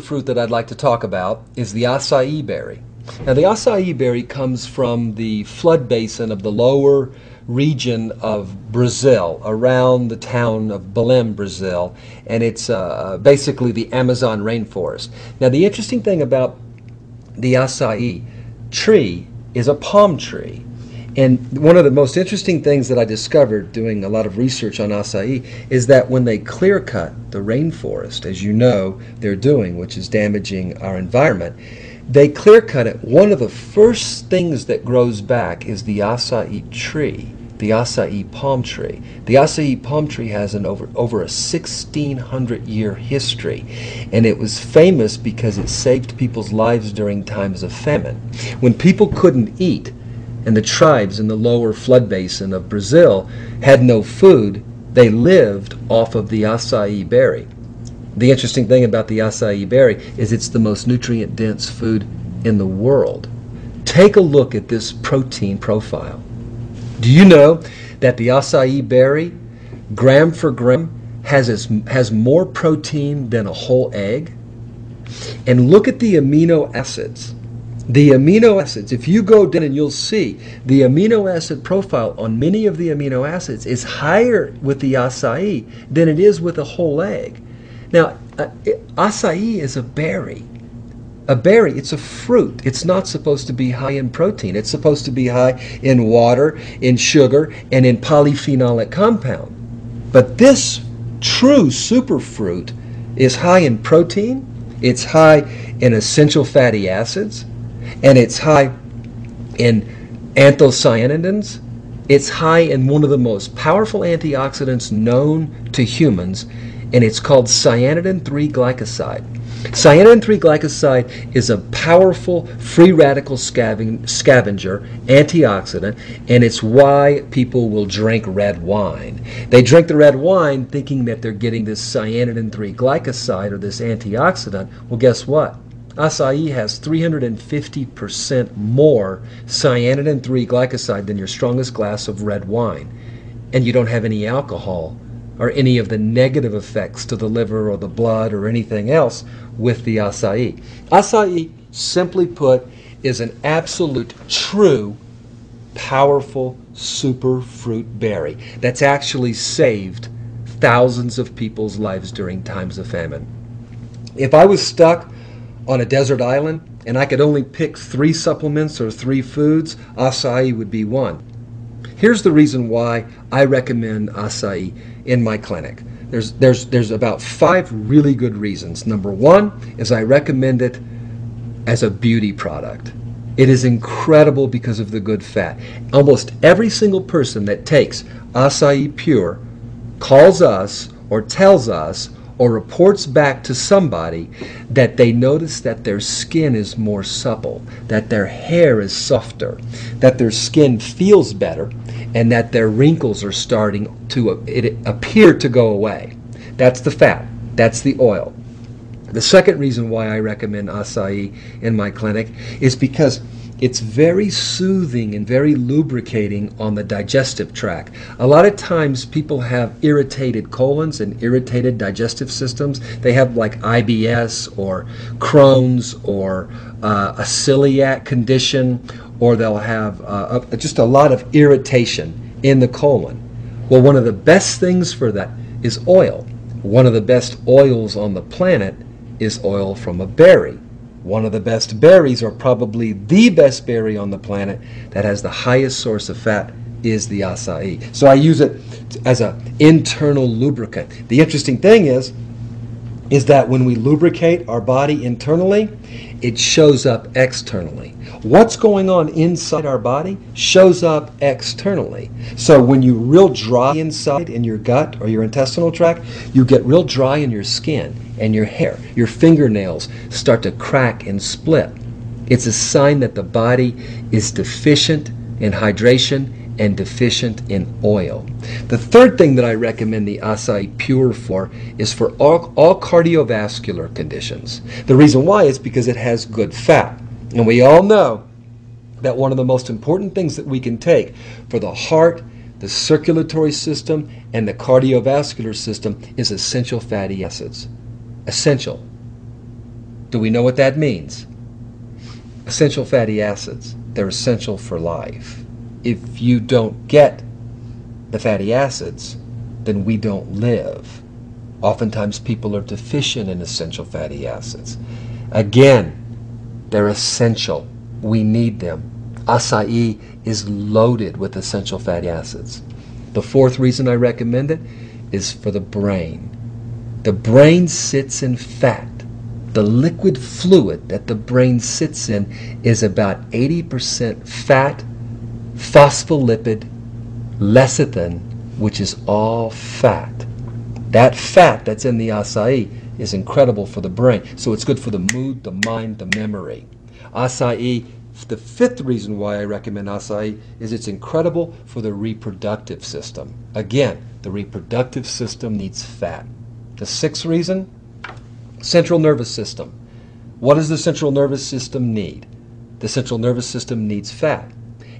fruit that I'd like to talk about is the acai berry. Now, the acai berry comes from the flood basin of the lower region of Brazil, around the town of Belém, Brazil, and it's uh, basically the Amazon rainforest. Now, the interesting thing about the acai tree is a palm tree. And one of the most interesting things that I discovered doing a lot of research on acai is that when they clear cut the rainforest, as you know they're doing, which is damaging our environment, they clear cut it. One of the first things that grows back is the acai tree, the acai palm tree. The acai palm tree has an over, over a 1600 year history, and it was famous because it saved people's lives during times of famine. When people couldn't eat, and the tribes in the lower flood basin of Brazil had no food, they lived off of the acai berry. The interesting thing about the acai berry is it's the most nutrient dense food in the world. Take a look at this protein profile. Do you know that the acai berry, gram for gram, has, as, has more protein than a whole egg? And look at the amino acids the amino acids, if you go down and you'll see the amino acid profile on many of the amino acids is higher with the acai than it is with a whole egg. Now, uh, acai is a berry. A berry, it's a fruit. It's not supposed to be high in protein. It's supposed to be high in water, in sugar, and in polyphenolic compound. But this true superfruit is high in protein, it's high in essential fatty acids, and it's high in anthocyanidins. It's high in one of the most powerful antioxidants known to humans, and it's called cyanidin 3 glycoside. Cyanidin 3 glycoside is a powerful free radical scavenger antioxidant, and it's why people will drink red wine. They drink the red wine thinking that they're getting this cyanidin 3 glycoside or this antioxidant. Well, guess what? Acai has 350% more cyanidin 3 glycoside than your strongest glass of red wine. And you don't have any alcohol or any of the negative effects to the liver or the blood or anything else with the acai. Acai, simply put, is an absolute true powerful super fruit berry that's actually saved thousands of people's lives during times of famine. If I was stuck on a desert island and I could only pick three supplements or three foods, acai would be one. Here's the reason why I recommend acai in my clinic. There's, there's, there's about five really good reasons. Number one is I recommend it as a beauty product. It is incredible because of the good fat. Almost every single person that takes acai pure calls us or tells us or reports back to somebody that they notice that their skin is more supple, that their hair is softer, that their skin feels better, and that their wrinkles are starting to it appear to go away. That's the fat. That's the oil. The second reason why I recommend acai in my clinic is because it's very soothing and very lubricating on the digestive tract. A lot of times people have irritated colons and irritated digestive systems. They have like IBS or Crohn's or uh, a celiac condition, or they'll have uh, a, just a lot of irritation in the colon. Well, one of the best things for that is oil. One of the best oils on the planet is oil from a berry one of the best berries, or probably the best berry on the planet that has the highest source of fat, is the acai. So I use it as an internal lubricant. The interesting thing is, is that when we lubricate our body internally, it shows up externally. What's going on inside our body shows up externally. So when you real dry inside in your gut or your intestinal tract, you get real dry in your skin and your hair. Your fingernails start to crack and split. It's a sign that the body is deficient in hydration and deficient in oil. The third thing that I recommend the acai pure for is for all, all cardiovascular conditions. The reason why is because it has good fat. And we all know that one of the most important things that we can take for the heart, the circulatory system, and the cardiovascular system is essential fatty acids. Essential. Do we know what that means? Essential fatty acids. They're essential for life. If you don't get the fatty acids, then we don't live. Oftentimes people are deficient in essential fatty acids. Again, they're essential. We need them. Acai is loaded with essential fatty acids. The fourth reason I recommend it is for the brain. The brain sits in fat. The liquid fluid that the brain sits in is about 80% fat, phospholipid, lecithin, which is all fat. That fat that's in the acai is incredible for the brain. So it's good for the mood, the mind, the memory. Acai, the fifth reason why I recommend acai is it's incredible for the reproductive system. Again, the reproductive system needs fat. The sixth reason, central nervous system. What does the central nervous system need? The central nervous system needs fat.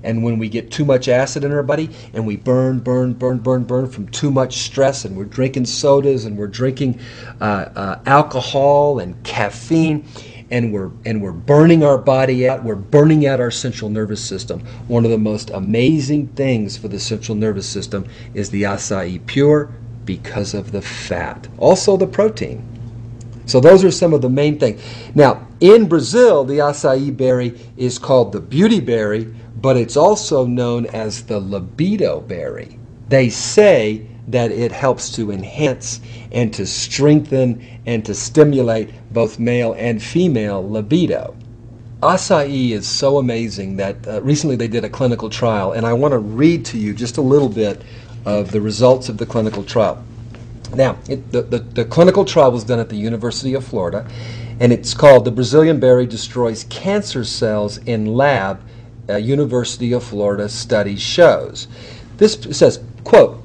And when we get too much acid in our body and we burn, burn, burn, burn, burn from too much stress, and we're drinking sodas and we're drinking uh, uh, alcohol and caffeine, and we're and we're burning our body out. We're burning out our central nervous system. One of the most amazing things for the central nervous system is the acai pure because of the fat, also the protein. So those are some of the main things. Now, in Brazil, the acai berry is called the beauty berry but it's also known as the libido berry. They say that it helps to enhance and to strengthen and to stimulate both male and female libido. Acai is so amazing that uh, recently they did a clinical trial, and I want to read to you just a little bit of the results of the clinical trial. Now, it, the, the, the clinical trial was done at the University of Florida, and it's called The Brazilian Berry Destroys Cancer Cells in Lab uh, University of Florida study shows. This says, quote,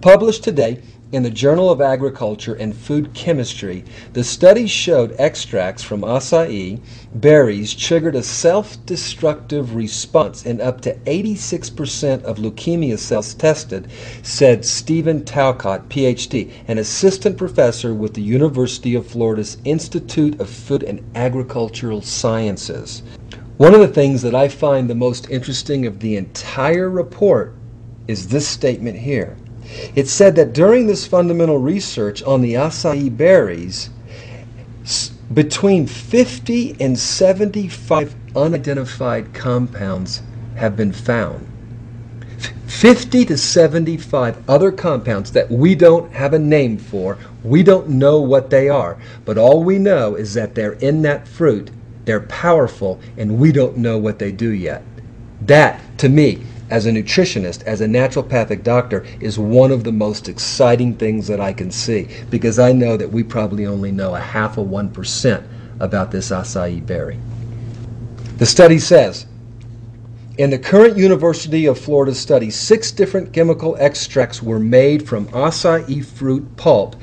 published today in the Journal of Agriculture and Food Chemistry, the study showed extracts from acai berries triggered a self-destructive response in up to 86% of leukemia cells tested, said Stephen Talcott, PhD, an assistant professor with the University of Florida's Institute of Food and Agricultural Sciences. One of the things that I find the most interesting of the entire report is this statement here. It said that during this fundamental research on the acai berries, between 50 and 75 unidentified compounds have been found. 50 to 75 other compounds that we don't have a name for, we don't know what they are, but all we know is that they're in that fruit they're powerful, and we don't know what they do yet. That, to me, as a nutritionist, as a naturopathic doctor, is one of the most exciting things that I can see because I know that we probably only know a half of 1% about this acai berry. The study says in the current University of Florida study, six different chemical extracts were made from acai fruit pulp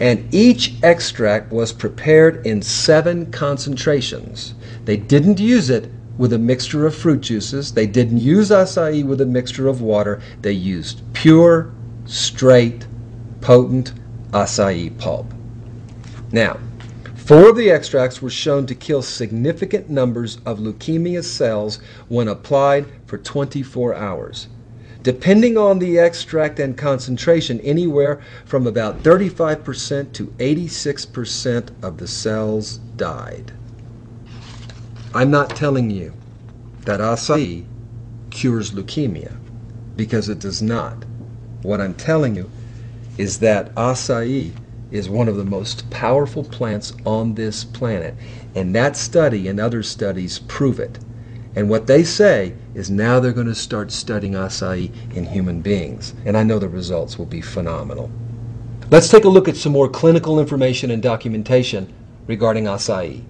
and each extract was prepared in seven concentrations. They didn't use it with a mixture of fruit juices. They didn't use acai with a mixture of water. They used pure, straight, potent acai pulp. Now, four of the extracts were shown to kill significant numbers of leukemia cells when applied for 24 hours depending on the extract and concentration, anywhere from about 35% to 86% of the cells died. I'm not telling you that acai cures leukemia because it does not. What I'm telling you is that acai is one of the most powerful plants on this planet. And that study and other studies prove it. And what they say is now they're going to start studying acai in human beings. And I know the results will be phenomenal. Let's take a look at some more clinical information and documentation regarding acai.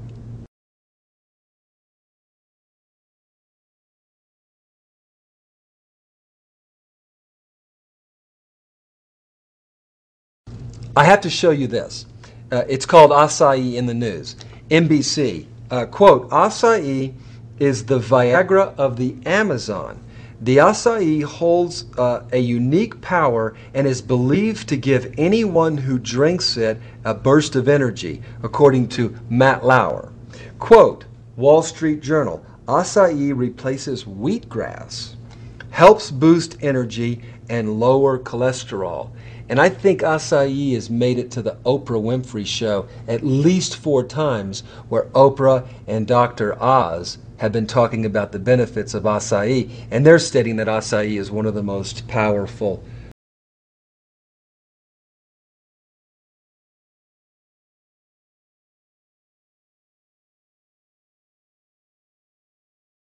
I have to show you this. Uh, it's called Acai in the News. NBC, uh, quote, Acai is the Viagra of the Amazon. The acai holds uh, a unique power and is believed to give anyone who drinks it a burst of energy, according to Matt Lauer. Quote, Wall Street Journal, acai replaces wheatgrass, helps boost energy and lower cholesterol. And I think acai has made it to the Oprah Winfrey show at least four times, where Oprah and Dr. Oz have been talking about the benefits of acai, and they're stating that acai is one of the most powerful